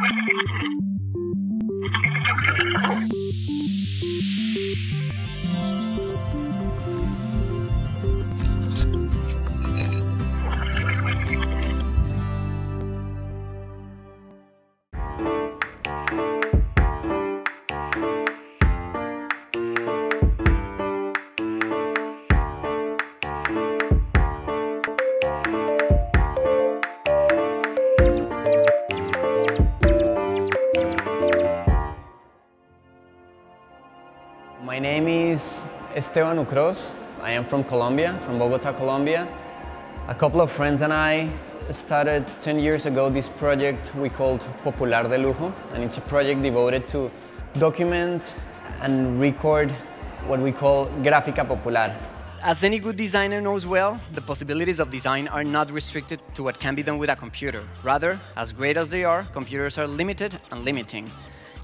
My name is Esteban Ucrós. I am from Colombia, from Bogota, Colombia. A couple of friends and I started 10 years ago this project we called Popular de Lujo, and it's a project devoted to document and record what we call Gráfica Popular. As any good designer knows well, the possibilities of design are not restricted to what can be done with a computer. Rather, as great as they are, computers are limited and limiting.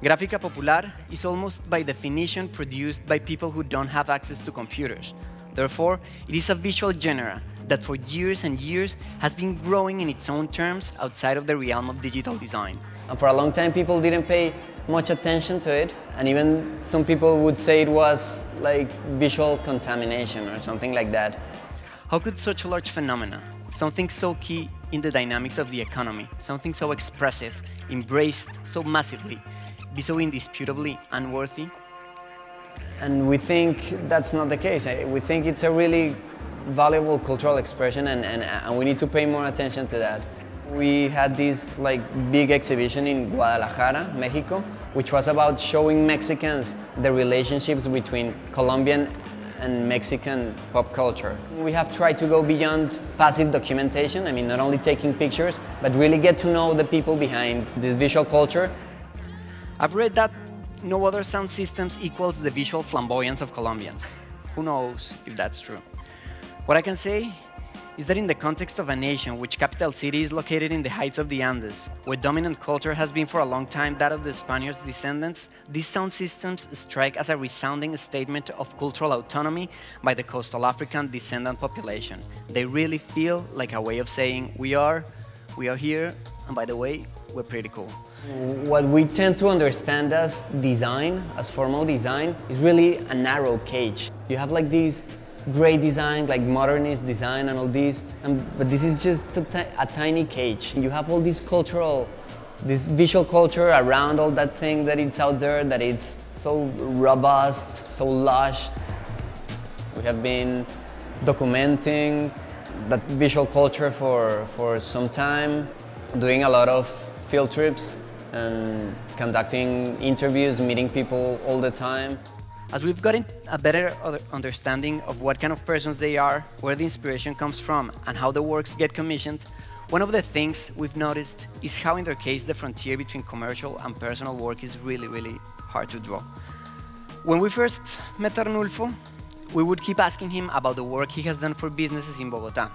Gráfica Popular is almost by definition produced by people who don't have access to computers. Therefore, it is a visual genre that for years and years has been growing in its own terms outside of the realm of digital design. And for a long time, people didn't pay much attention to it, and even some people would say it was like visual contamination or something like that. How could such a large phenomena, something so key in the dynamics of the economy, something so expressive, embraced so massively, be so indisputably unworthy? And we think that's not the case. We think it's a really valuable cultural expression and, and, and we need to pay more attention to that. We had this like big exhibition in Guadalajara, Mexico, which was about showing Mexicans the relationships between Colombian and Mexican pop culture. We have tried to go beyond passive documentation, I mean not only taking pictures, but really get to know the people behind this visual culture I've read that no other sound systems equals the visual flamboyance of Colombians. Who knows if that's true? What I can say is that in the context of a nation which capital city is located in the heights of the Andes, where dominant culture has been for a long time that of the Spaniards' descendants, these sound systems strike as a resounding statement of cultural autonomy by the coastal African descendant population. They really feel like a way of saying, we are, we are here, and by the way, we're pretty cool. What we tend to understand as design, as formal design, is really a narrow cage. You have like these great design, like modernist design and all these, and, but this is just a, a tiny cage. You have all this cultural, this visual culture around all that thing that it's out there, that it's so robust, so lush. We have been documenting that visual culture for, for some time, doing a lot of field trips and conducting interviews, meeting people all the time. As we've gotten a better understanding of what kind of persons they are, where the inspiration comes from, and how the works get commissioned, one of the things we've noticed is how, in their case, the frontier between commercial and personal work is really, really hard to draw. When we first met Arnulfo, we would keep asking him about the work he has done for businesses in Bogota.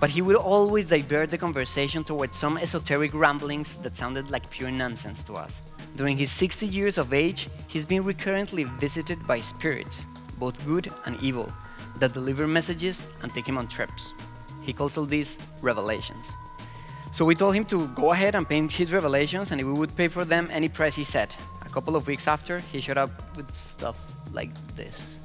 But he would always divert the conversation towards some esoteric ramblings that sounded like pure nonsense to us. During his 60 years of age, he's been recurrently visited by spirits, both good and evil, that deliver messages and take him on trips. He calls all these revelations. So we told him to go ahead and paint his revelations and we would pay for them any price he set. A couple of weeks after, he showed up with stuff like this.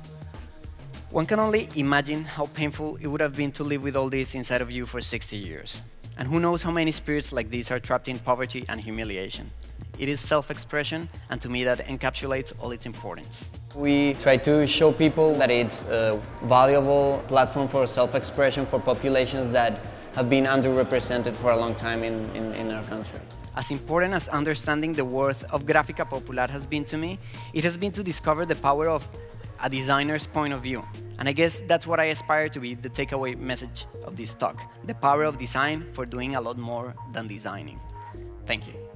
One can only imagine how painful it would have been to live with all this inside of you for 60 years. And who knows how many spirits like these are trapped in poverty and humiliation. It is self-expression, and to me that encapsulates all its importance. We try to show people that it's a valuable platform for self-expression for populations that have been underrepresented for a long time in, in, in our country. As important as understanding the worth of Gráfica Popular has been to me, it has been to discover the power of a designer's point of view. And I guess that's what I aspire to be the takeaway message of this talk the power of design for doing a lot more than designing. Thank you.